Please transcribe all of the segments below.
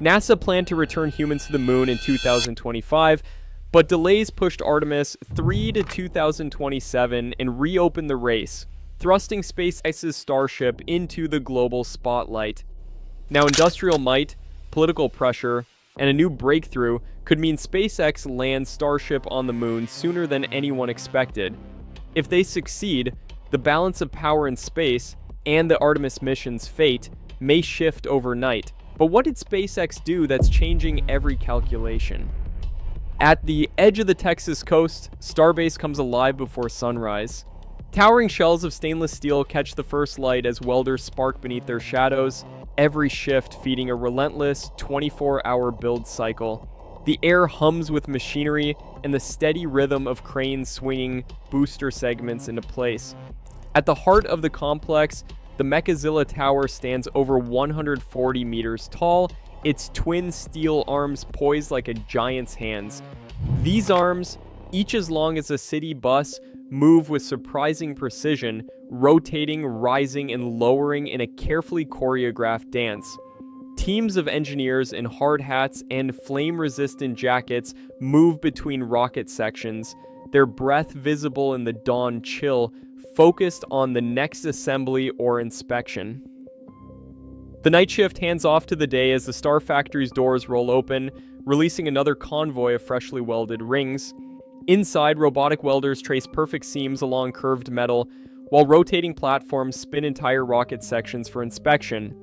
NASA planned to return humans to the moon in 2025, but delays pushed Artemis 3 to 2027 and reopened the race, thrusting SpaceX's Starship into the global spotlight. Now, industrial might, political pressure, and a new breakthrough could mean SpaceX lands Starship on the moon sooner than anyone expected. If they succeed, the balance of power in space and the Artemis mission's fate may shift overnight. But what did SpaceX do that's changing every calculation? At the edge of the Texas coast, Starbase comes alive before sunrise. Towering shells of stainless steel catch the first light as welders spark beneath their shadows, every shift feeding a relentless 24 hour build cycle. The air hums with machinery and the steady rhythm of cranes swinging booster segments into place. At the heart of the complex, the Mechazilla Tower stands over 140 meters tall, its twin steel arms poised like a giant's hands. These arms, each as long as a city bus, move with surprising precision, rotating, rising, and lowering in a carefully choreographed dance. Teams of engineers in hard hats and flame resistant jackets move between rocket sections, their breath visible in the dawn chill, focused on the next assembly or inspection. The night shift hands off to the day as the Star Factory's doors roll open, releasing another convoy of freshly welded rings. Inside, robotic welders trace perfect seams along curved metal, while rotating platforms spin entire rocket sections for inspection.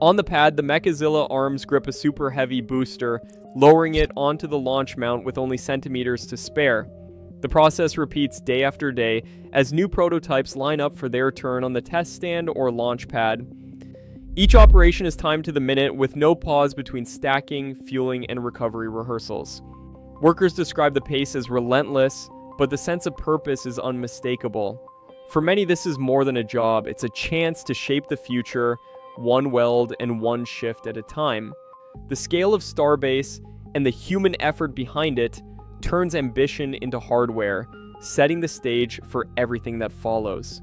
On the pad, the Mechazilla arms grip a super heavy booster, lowering it onto the launch mount with only centimeters to spare. The process repeats day after day as new prototypes line up for their turn on the test stand or launch pad. Each operation is timed to the minute with no pause between stacking, fueling, and recovery rehearsals. Workers describe the pace as relentless, but the sense of purpose is unmistakable. For many, this is more than a job, it's a chance to shape the future, one weld and one shift at a time. The scale of Starbase and the human effort behind it turns ambition into hardware, setting the stage for everything that follows.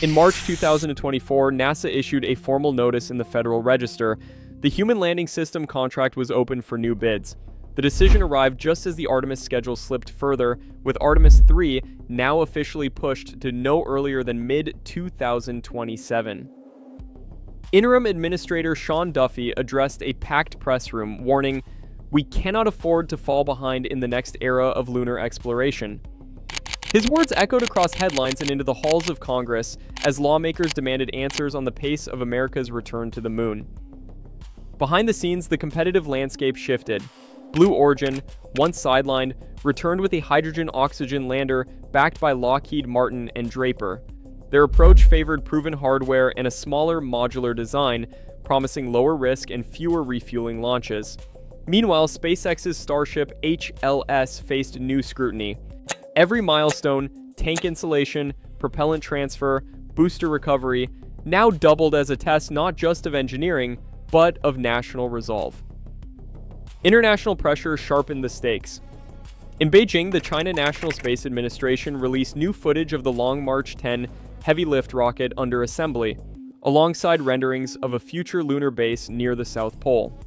In March 2024, NASA issued a formal notice in the Federal Register. The Human Landing System contract was open for new bids. The decision arrived just as the Artemis schedule slipped further, with Artemis 3 now officially pushed to no earlier than mid 2027. Interim Administrator Sean Duffy addressed a packed press room, warning, we cannot afford to fall behind in the next era of lunar exploration. His words echoed across headlines and into the halls of Congress as lawmakers demanded answers on the pace of America's return to the moon. Behind the scenes, the competitive landscape shifted. Blue Origin, once sidelined, returned with a hydrogen oxygen lander backed by Lockheed Martin and Draper. Their approach favored proven hardware and a smaller modular design, promising lower risk and fewer refueling launches. Meanwhile, SpaceX's Starship HLS faced new scrutiny. Every milestone, tank insulation, propellant transfer, booster recovery, now doubled as a test not just of engineering, but of national resolve. International pressure sharpened the stakes. In Beijing, the China National Space Administration released new footage of the Long March 10 heavy lift rocket under assembly, alongside renderings of a future lunar base near the South Pole.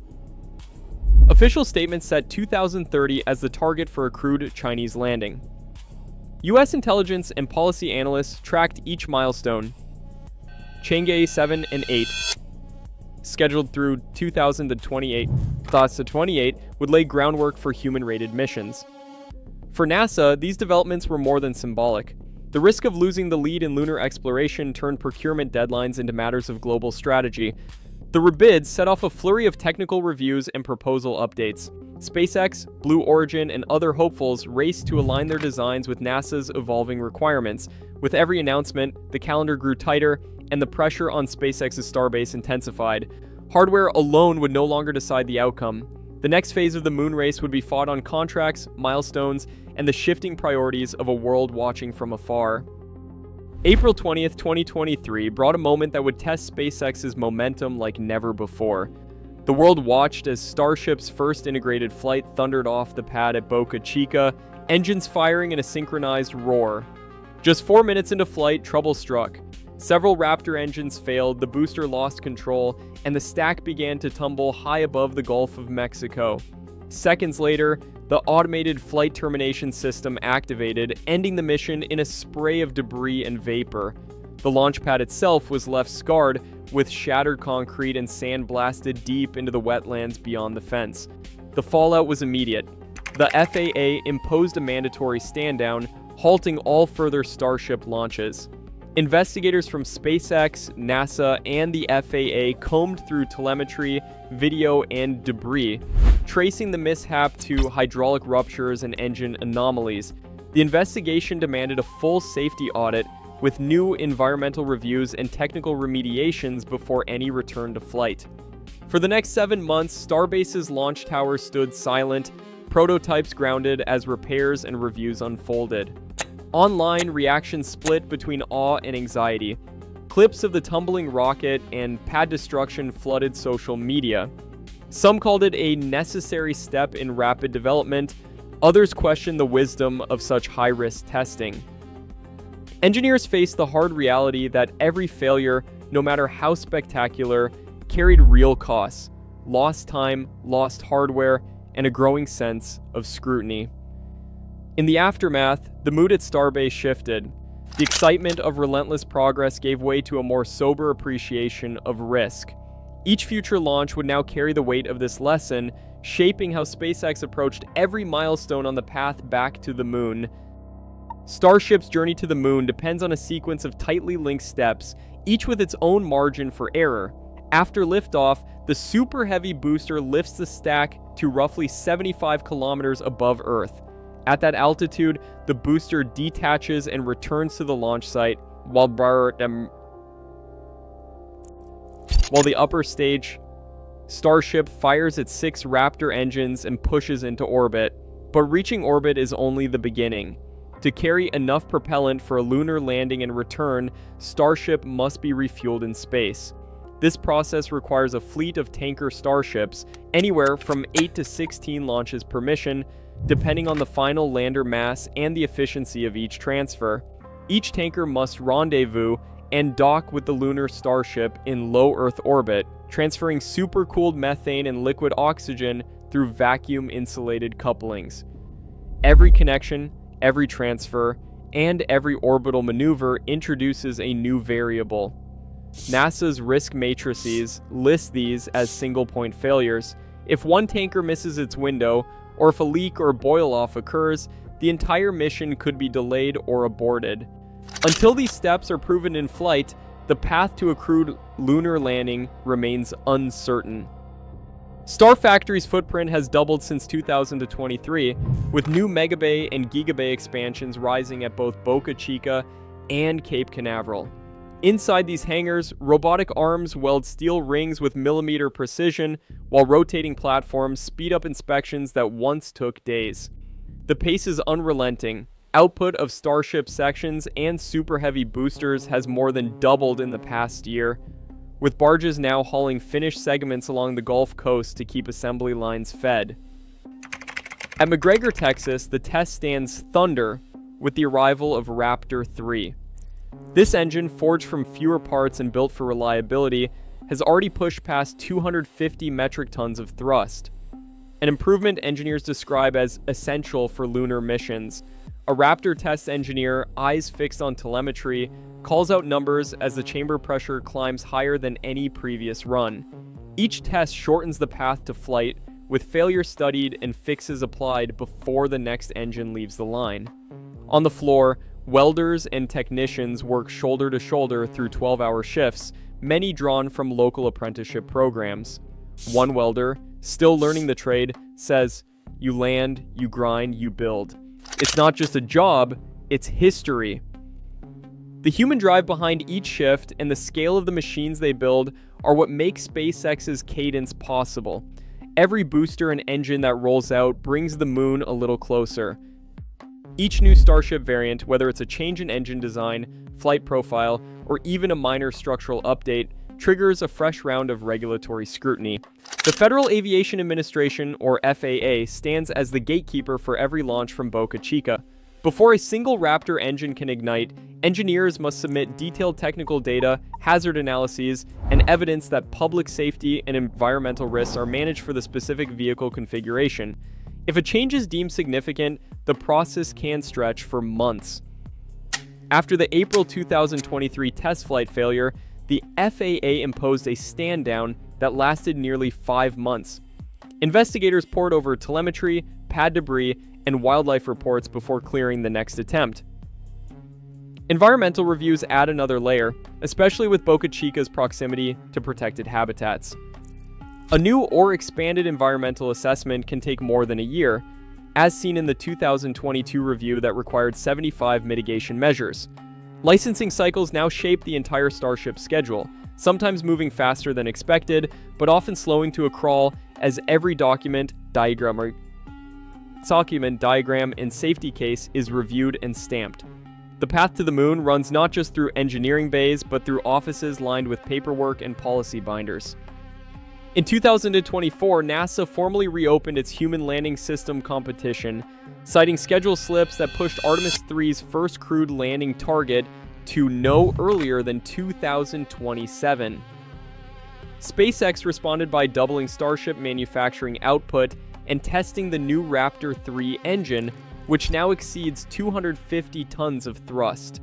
Official statements set 2030 as the target for a crewed Chinese landing. US intelligence and policy analysts tracked each milestone. Chang'e 7 and 8, scheduled through 2028, thoughts to 28, would lay groundwork for human-rated missions. For NASA, these developments were more than symbolic. The risk of losing the lead in lunar exploration turned procurement deadlines into matters of global strategy, the rebids set off a flurry of technical reviews and proposal updates. SpaceX, Blue Origin, and other hopefuls raced to align their designs with NASA's evolving requirements. With every announcement, the calendar grew tighter, and the pressure on SpaceX's starbase intensified. Hardware alone would no longer decide the outcome. The next phase of the moon race would be fought on contracts, milestones, and the shifting priorities of a world watching from afar. April 20th, 2023 brought a moment that would test SpaceX's momentum like never before. The world watched as Starship's first integrated flight thundered off the pad at Boca Chica, engines firing in a synchronized roar. Just four minutes into flight, trouble struck. Several Raptor engines failed, the booster lost control, and the stack began to tumble high above the Gulf of Mexico. Seconds later, the automated flight termination system activated, ending the mission in a spray of debris and vapor. The launch pad itself was left scarred, with shattered concrete and sand blasted deep into the wetlands beyond the fence. The fallout was immediate. The FAA imposed a mandatory stand down, halting all further Starship launches. Investigators from SpaceX, NASA, and the FAA combed through telemetry, video, and debris, tracing the mishap to hydraulic ruptures and engine anomalies. The investigation demanded a full safety audit with new environmental reviews and technical remediations before any return to flight. For the next seven months, Starbase's launch tower stood silent, prototypes grounded as repairs and reviews unfolded. Online, reactions split between awe and anxiety. Clips of the tumbling rocket and pad destruction flooded social media. Some called it a necessary step in rapid development, others questioned the wisdom of such high risk testing. Engineers faced the hard reality that every failure, no matter how spectacular, carried real costs lost time, lost hardware, and a growing sense of scrutiny. In the aftermath, the mood at Starbase shifted. The excitement of relentless progress gave way to a more sober appreciation of risk. Each future launch would now carry the weight of this lesson, shaping how SpaceX approached every milestone on the path back to the moon. Starship's journey to the moon depends on a sequence of tightly linked steps, each with its own margin for error. After liftoff, the Super Heavy booster lifts the stack to roughly 75 kilometers above Earth. At that altitude, the booster detaches and returns to the launch site, while um, while the upper stage Starship fires its six Raptor engines and pushes into orbit. But reaching orbit is only the beginning. To carry enough propellant for a lunar landing and return, Starship must be refueled in space. This process requires a fleet of tanker starships, anywhere from 8 to 16 launches per mission, depending on the final lander mass and the efficiency of each transfer. Each tanker must rendezvous and dock with the lunar starship in low Earth orbit, transferring supercooled methane and liquid oxygen through vacuum insulated couplings. Every connection, every transfer, and every orbital maneuver introduces a new variable. NASA's risk matrices list these as single point failures. If one tanker misses its window, or if a leak or boil off occurs, the entire mission could be delayed or aborted. Until these steps are proven in flight, the path to a crewed lunar landing remains uncertain. Star Factory's footprint has doubled since 2023, with new Megabay and Gigabay expansions rising at both Boca Chica and Cape Canaveral. Inside these hangars, robotic arms weld steel rings with millimeter precision, while rotating platforms speed up inspections that once took days. The pace is unrelenting. Output of Starship sections and super heavy boosters has more than doubled in the past year, with barges now hauling finished segments along the Gulf Coast to keep assembly lines fed. At McGregor, Texas, the test stands thunder with the arrival of Raptor 3. This engine, forged from fewer parts and built for reliability, has already pushed past 250 metric tons of thrust. An improvement engineers describe as essential for lunar missions. A Raptor test engineer, eyes fixed on telemetry, calls out numbers as the chamber pressure climbs higher than any previous run. Each test shortens the path to flight, with failure studied and fixes applied before the next engine leaves the line. On the floor, Welders and technicians work shoulder to shoulder through 12 hour shifts, many drawn from local apprenticeship programs. One welder, still learning the trade, says, You land, you grind, you build. It's not just a job, it's history. The human drive behind each shift and the scale of the machines they build are what make SpaceX's cadence possible. Every booster and engine that rolls out brings the moon a little closer. Each new Starship variant, whether it's a change in engine design, flight profile, or even a minor structural update, triggers a fresh round of regulatory scrutiny. The Federal Aviation Administration, or FAA, stands as the gatekeeper for every launch from Boca Chica. Before a single Raptor engine can ignite, engineers must submit detailed technical data, hazard analyses, and evidence that public safety and environmental risks are managed for the specific vehicle configuration. If a change is deemed significant, the process can stretch for months. After the April 2023 test flight failure, the FAA imposed a stand down that lasted nearly five months. Investigators pored over telemetry, pad debris, and wildlife reports before clearing the next attempt. Environmental reviews add another layer, especially with Boca Chica's proximity to protected habitats. A new or expanded environmental assessment can take more than a year, as seen in the 2022 review that required 75 mitigation measures. Licensing cycles now shape the entire Starship schedule, sometimes moving faster than expected, but often slowing to a crawl as every document, diagram, or document, diagram, and safety case is reviewed and stamped. The path to the moon runs not just through engineering bays, but through offices lined with paperwork and policy binders. In 2024, NASA formally reopened its Human Landing System competition, citing schedule slips that pushed Artemis 3's first crewed landing target to no earlier than 2027. SpaceX responded by doubling Starship manufacturing output and testing the new Raptor 3 engine, which now exceeds 250 tons of thrust.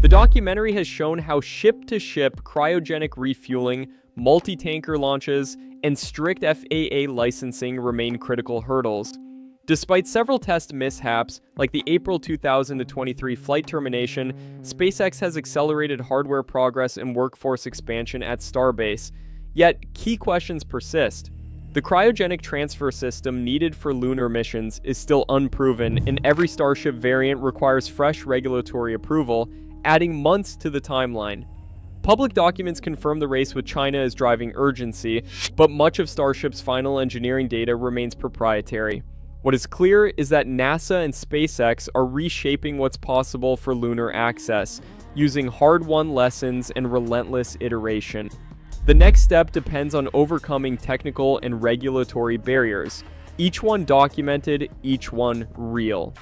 The documentary has shown how ship to ship cryogenic refueling multi tanker launches, and strict FAA licensing remain critical hurdles. Despite several test mishaps, like the April 2023 flight termination, SpaceX has accelerated hardware progress and workforce expansion at Starbase. Yet, key questions persist. The cryogenic transfer system needed for lunar missions is still unproven, and every Starship variant requires fresh regulatory approval, adding months to the timeline. Public documents confirm the race with China is driving urgency, but much of Starship's final engineering data remains proprietary. What is clear is that NASA and SpaceX are reshaping what's possible for lunar access, using hard won lessons and relentless iteration. The next step depends on overcoming technical and regulatory barriers, each one documented, each one real.